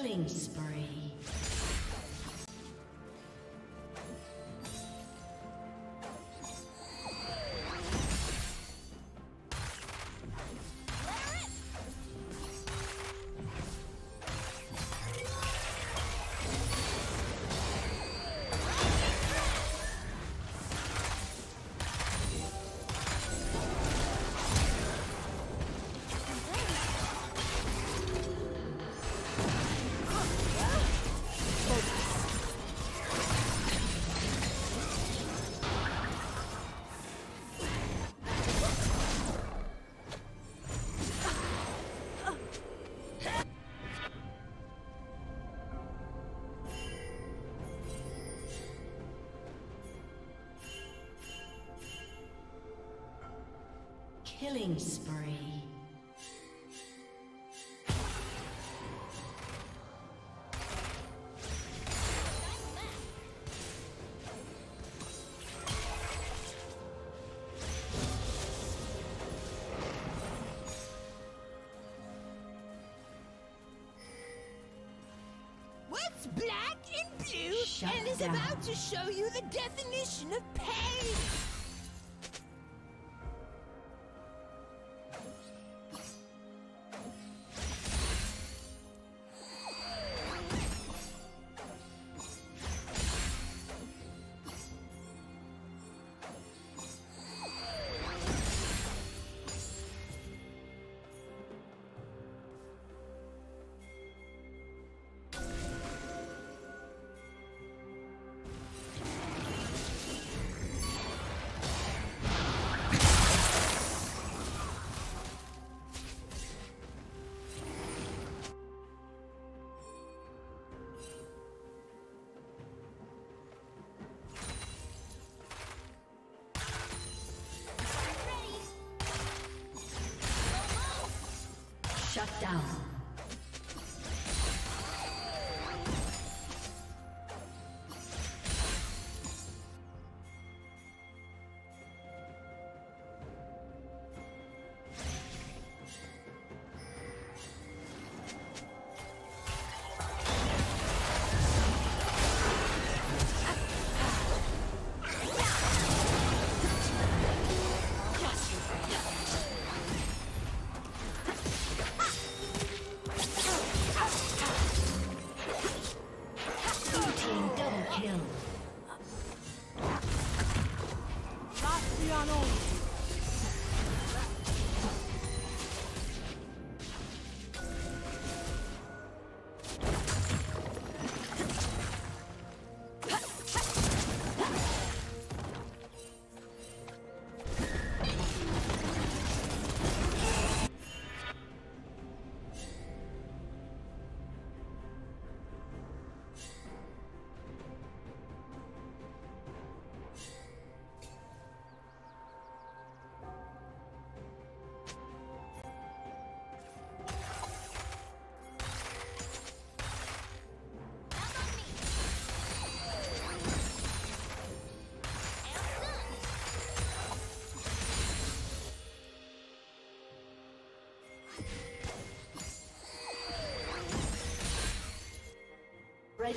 Killing. Killing spree. What's black and blue Shut and is down. about to show you the definition of pain? Shut down. Patreon only.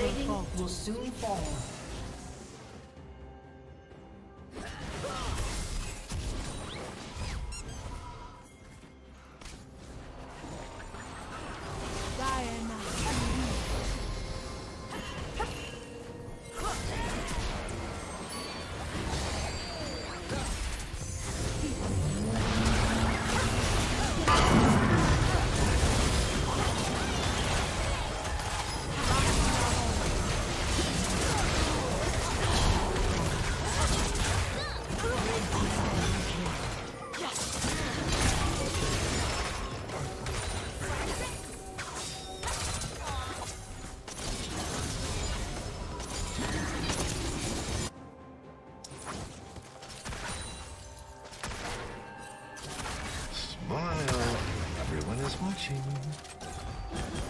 Never will soon fall. smile. Everyone is watching.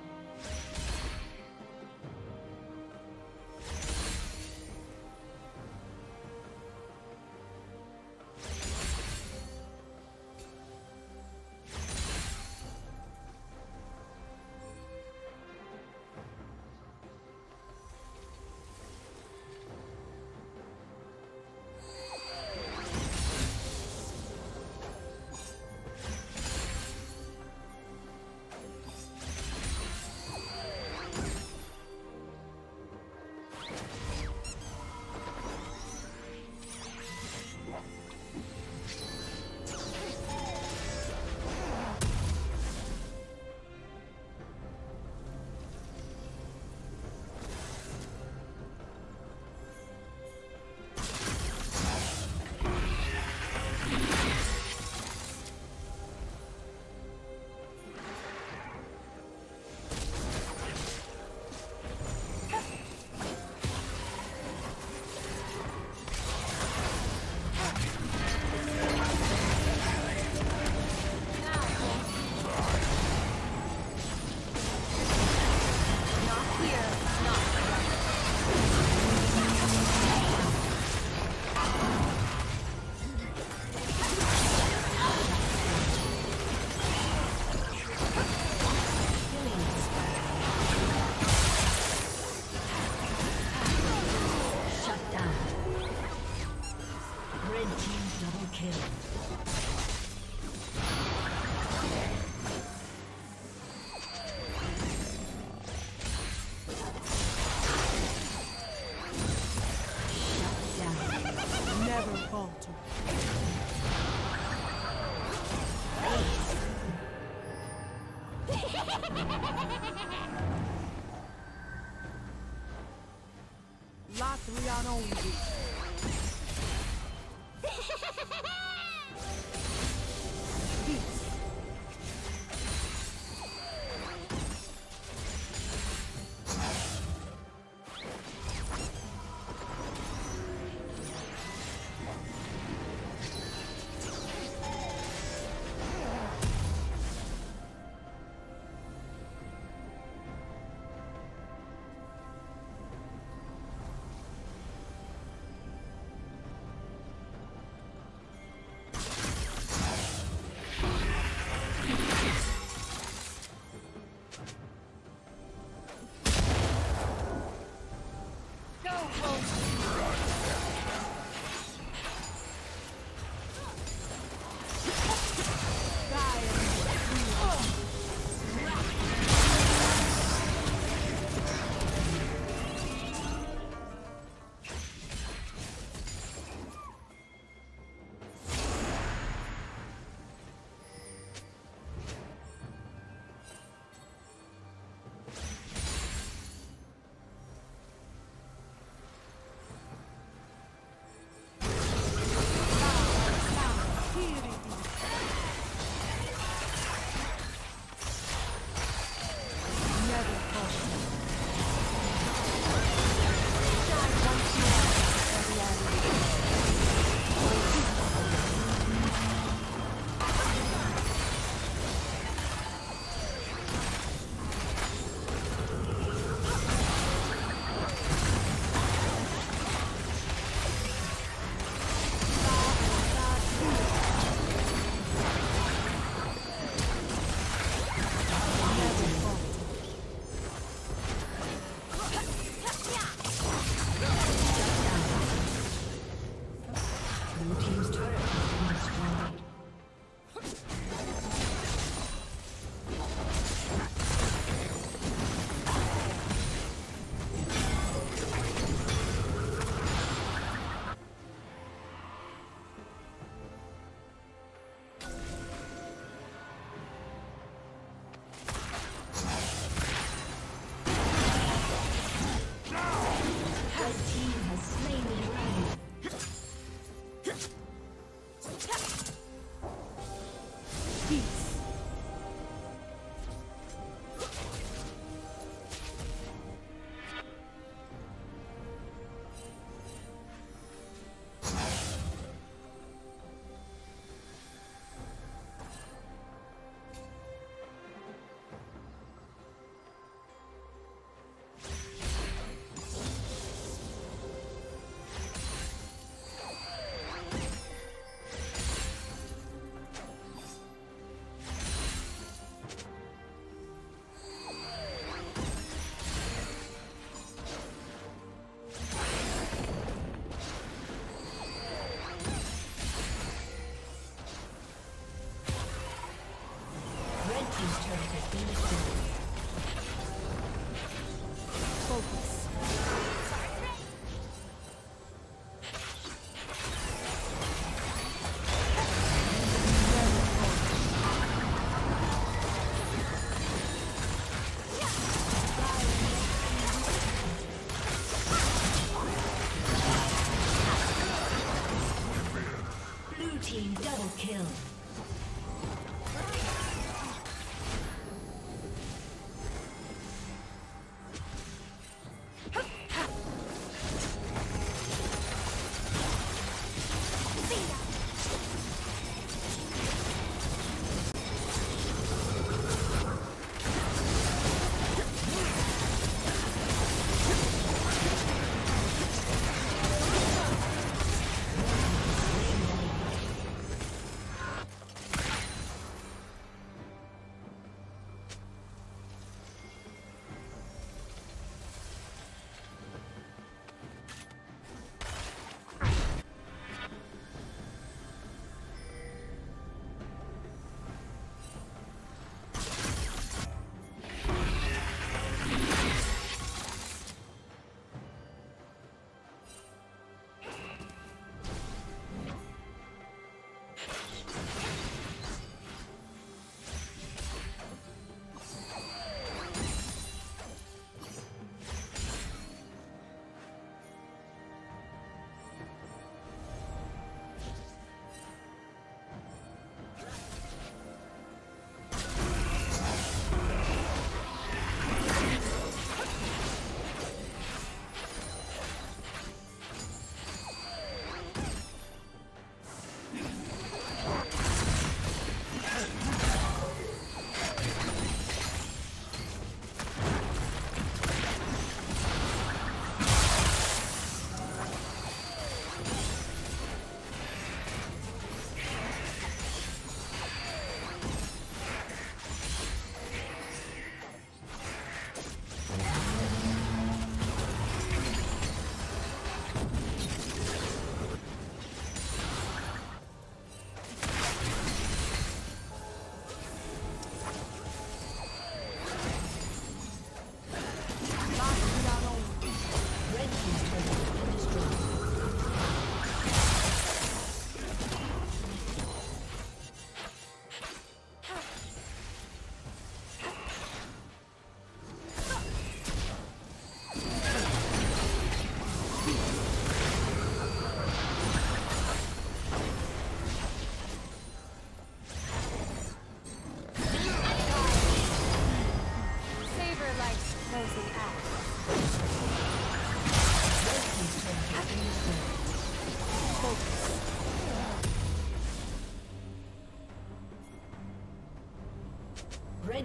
Lockleon only. Focus.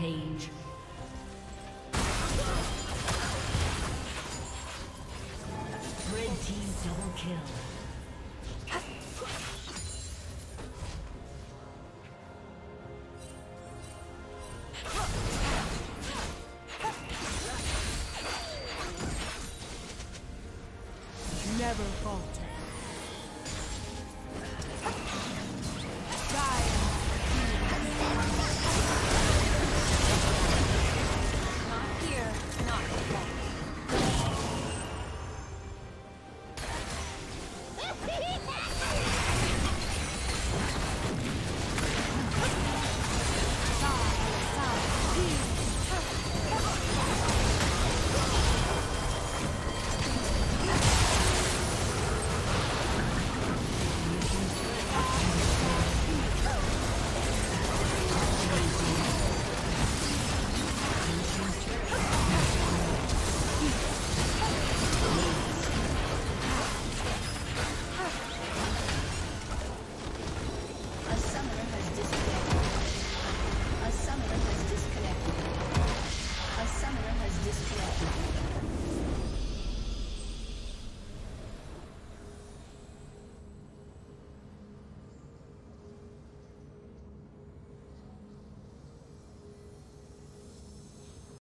Rampage.